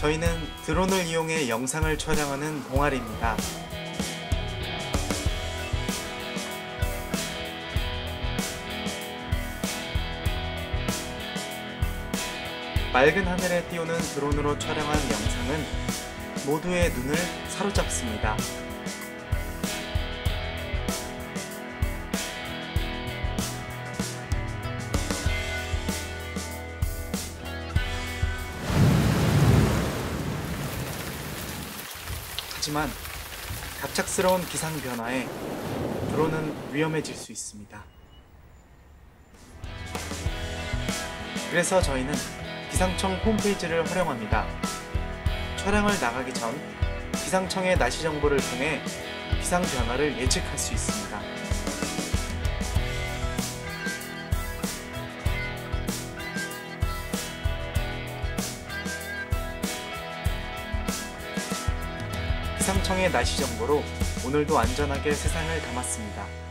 저희는 드론을 이용해 영상을 촬영하는 동아리입니다. 맑은 하늘에 띄우는 드론으로 촬영한 영상은 모두의 눈을 사로잡습니다. 하지만 갑작스러운 기상 변화에 드론은 위험해질 수 있습니다. 그래서 저희는 기상청 홈페이지를 활용합니다. 촬영을 나가기 전 기상청의 날씨 정보를 통해 기상 변화를 예측할 수 있습니다. 기상청의 날씨 정보로 오늘도 안전하게 세상을 담았습니다.